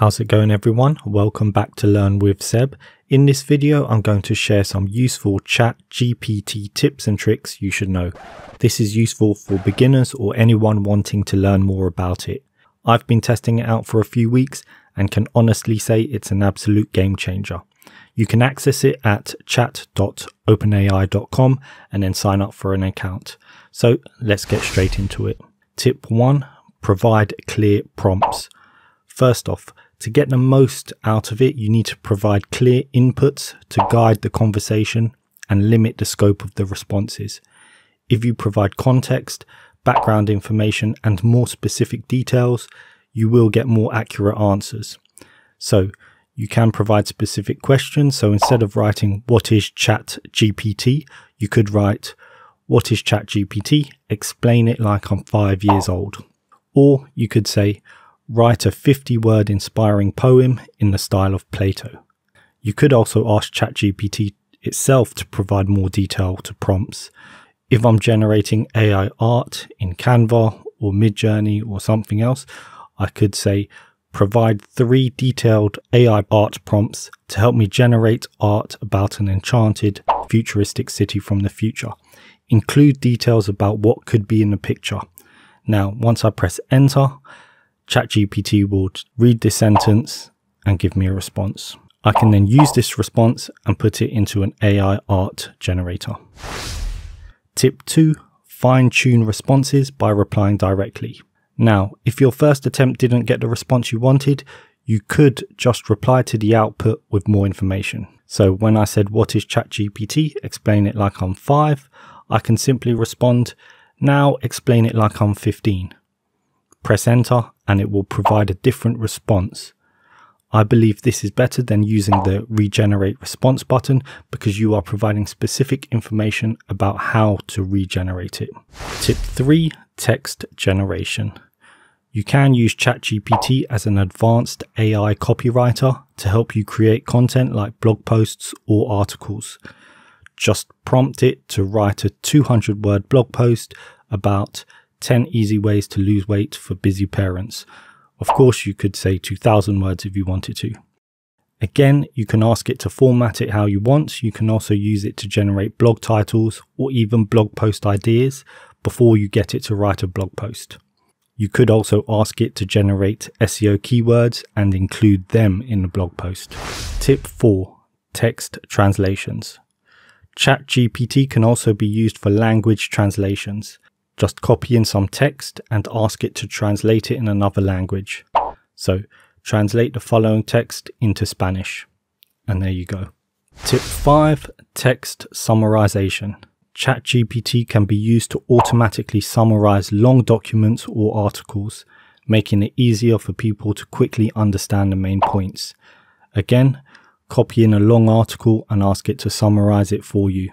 How's it going everyone? Welcome back to Learn with Seb. In this video, I'm going to share some useful chat GPT tips and tricks you should know. This is useful for beginners or anyone wanting to learn more about it. I've been testing it out for a few weeks and can honestly say it's an absolute game changer. You can access it at chat.openai.com and then sign up for an account. So let's get straight into it. Tip one, provide clear prompts. First off, to get the most out of it, you need to provide clear inputs to guide the conversation and limit the scope of the responses. If you provide context, background information, and more specific details, you will get more accurate answers. So, you can provide specific questions. So instead of writing, What is Chat GPT? you could write, What is Chat GPT? Explain it like I'm five years old. Or you could say, Write a 50 word inspiring poem in the style of Plato. You could also ask ChatGPT itself to provide more detail to prompts. If I'm generating AI art in Canva or Midjourney or something else, I could say, provide three detailed AI art prompts to help me generate art about an enchanted futuristic city from the future. Include details about what could be in the picture. Now, once I press enter, ChatGPT will read this sentence and give me a response. I can then use this response and put it into an AI art generator. Tip 2 Fine tune responses by replying directly. Now, if your first attempt didn't get the response you wanted, you could just reply to the output with more information. So when I said, What is ChatGPT? Explain it like I'm five, I can simply respond, Now explain it like I'm 15. Press enter and it will provide a different response. I believe this is better than using the regenerate response button because you are providing specific information about how to regenerate it. Tip 3 Text Generation. You can use ChatGPT as an advanced AI copywriter to help you create content like blog posts or articles. Just prompt it to write a 200 word blog post about 10 easy ways to lose weight for busy parents. Of course, you could say 2000 words if you wanted to. Again, you can ask it to format it how you want. You can also use it to generate blog titles or even blog post ideas before you get it to write a blog post. You could also ask it to generate SEO keywords and include them in the blog post. Tip 4 Text Translations. ChatGPT can also be used for language translations. Just copy in some text and ask it to translate it in another language. So, translate the following text into Spanish. And there you go. Tip 5 Text Summarization. ChatGPT can be used to automatically summarize long documents or articles, making it easier for people to quickly understand the main points. Again, copy in a long article and ask it to summarize it for you.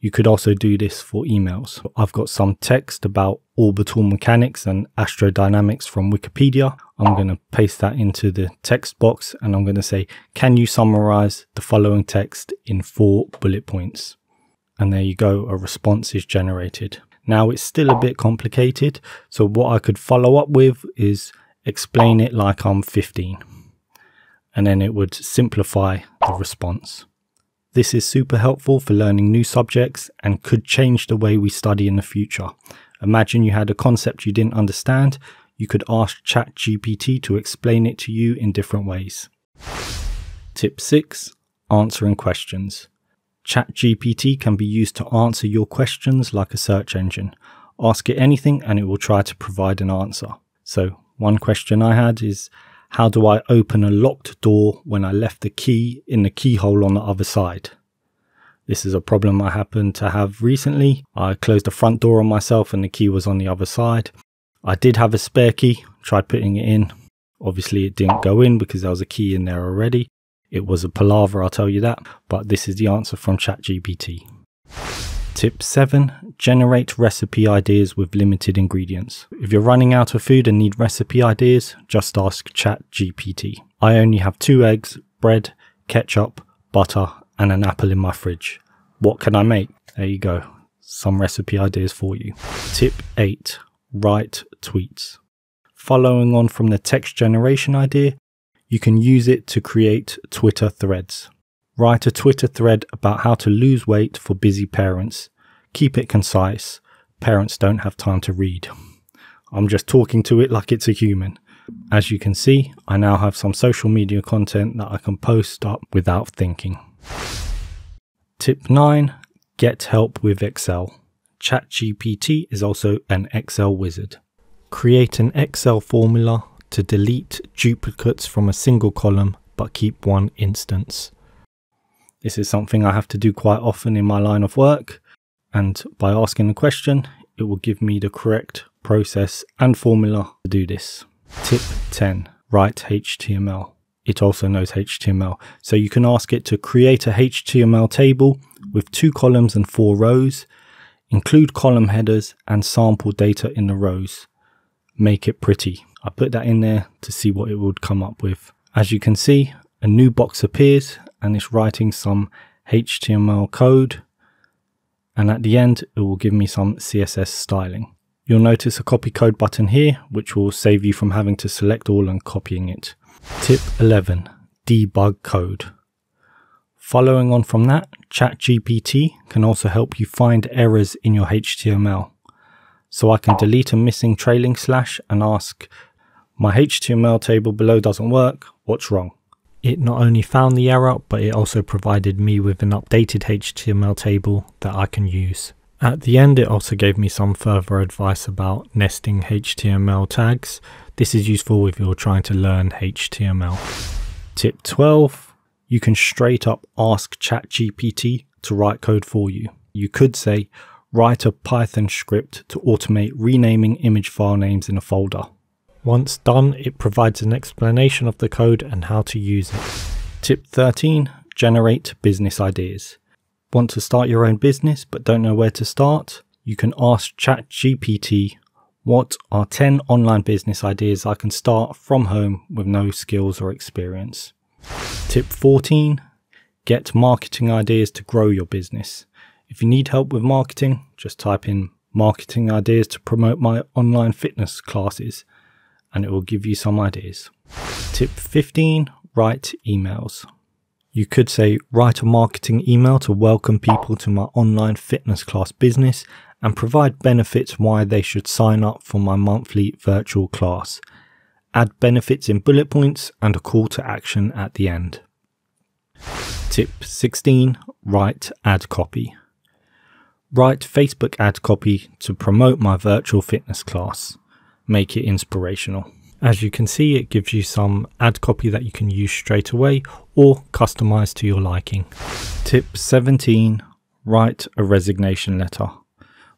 You could also do this for emails. I've got some text about orbital mechanics and astrodynamics from Wikipedia. I'm going to paste that into the text box and I'm going to say, can you summarize the following text in four bullet points? And there you go, a response is generated. Now it's still a bit complicated. So what I could follow up with is explain it like I'm 15. And then it would simplify the response. This is super helpful for learning new subjects and could change the way we study in the future. Imagine you had a concept you didn't understand, you could ask ChatGPT to explain it to you in different ways. Tip 6 Answering questions. ChatGPT can be used to answer your questions like a search engine. Ask it anything and it will try to provide an answer. So, one question I had is how do I open a locked door when I left the key in the keyhole on the other side? This is a problem I happened to have recently. I closed the front door on myself and the key was on the other side. I did have a spare key, tried putting it in. Obviously, it didn't go in because there was a key in there already. It was a palaver, I'll tell you that. But this is the answer from ChatGPT. Tip 7 Generate recipe ideas with limited ingredients. If you're running out of food and need recipe ideas, just ask ChatGPT. I only have two eggs, bread, ketchup, butter, and an apple in my fridge. What can I make? There you go. Some recipe ideas for you. Tip 8 Write tweets. Following on from the text generation idea, You can use it to create Twitter threads. Write a Twitter thread about how to lose weight for busy parents. Keep it concise. Parents don't have time to read. I'm just talking to it like it's a human. As you can see, I now have some social media content that I can post up without thinking. Tip 9 Get help with Excel. ChatGPT is also an Excel wizard. Create an Excel formula to delete duplicates from a single column but keep one instance. This is something I have to do quite often in my line of work, and by asking the question, it will give me the correct process and formula to do this. Tip 10 Write HTML. It also knows HTML, so you can ask it to create a HTML table with two columns and four rows, include column headers and sample data in the rows. Make it pretty. I put that in there to see what it would come up with. As you can see, a new box appears and it's writing some HTML code. And at the end, it will give me some CSS styling. You'll notice a copy code button here, which will save you from having to select all and copying it. Tip 11, debug code. Following on from that, ChatGPT can also help you find errors in your HTML. So I can delete a missing trailing slash and ask, my HTML table below doesn't work, what's wrong? It not only found the error, but it also provided me with an updated HTML table that I can use. At the end, it also gave me some further advice about nesting HTML tags. This is useful if you're trying to learn HTML. Tip 12 You can straight up ask ChatGPT to write code for you. You could say, write a Python script to automate renaming image file names in a folder. Once done, it provides an explanation of the code and how to use it. Tip 13 Generate business ideas. Want to start your own business but don't know where to start? You can ask ChatGPT what are 10 online business ideas I can start from home with no skills or experience. Tip 14 Get marketing ideas to grow your business. If you need help with marketing, just type in marketing ideas to promote my online fitness classes and it will give you some ideas. Tip 15 Write emails. You could say, write a marketing email to welcome people to my online fitness class business and provide benefits why they should sign up for my monthly virtual class. Add benefits in bullet points and a call to action at the end. Tip 16 Write ad copy. Write Facebook ad copy to promote my virtual fitness class make it inspirational. As you can see, it gives you some ad copy that you can use straight away or customize to your liking. Tip 17 Write a resignation letter.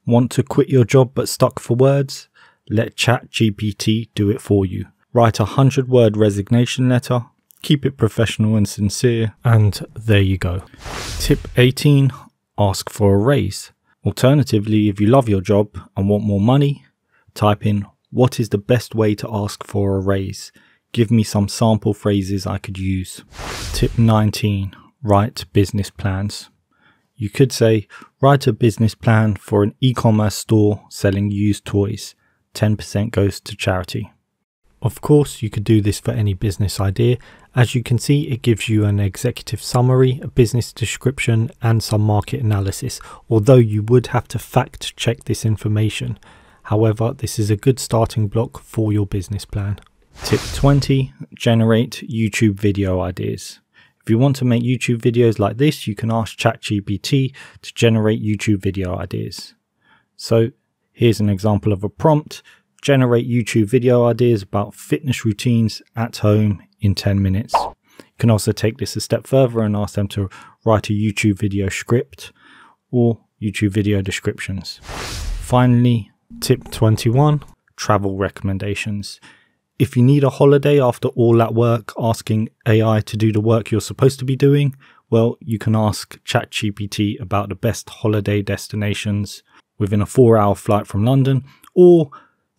Want to quit your job but stuck for words? Let ChatGPT do it for you. Write a 100 word resignation letter, keep it professional and sincere, and there you go. Tip 18 Ask for a raise. Alternatively, if you love your job and want more money, type in what is the best way to ask for a raise? Give me some sample phrases I could use. Tip 19 Write business plans. You could say, write a business plan for an e commerce store selling used toys. 10% goes to charity. Of course, you could do this for any business idea. As you can see, it gives you an executive summary, a business description, and some market analysis, although you would have to fact check this information. However, this is a good starting block for your business plan. Tip 20 Generate YouTube video ideas. If you want to make YouTube videos like this, you can ask ChatGPT to generate YouTube video ideas. So, here's an example of a prompt generate YouTube video ideas about fitness routines at home in 10 minutes. You can also take this a step further and ask them to write a YouTube video script or YouTube video descriptions. Finally, Tip 21 Travel recommendations. If you need a holiday after all that work asking AI to do the work you're supposed to be doing, well, you can ask ChatGPT about the best holiday destinations within a four hour flight from London or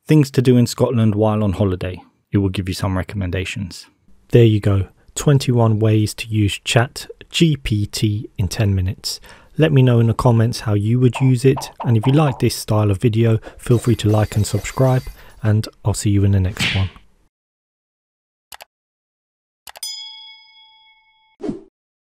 things to do in Scotland while on holiday. It will give you some recommendations. There you go 21 ways to use ChatGPT in 10 minutes. Let me know in the comments how you would use it. And if you like this style of video, feel free to like and subscribe. And I'll see you in the next one.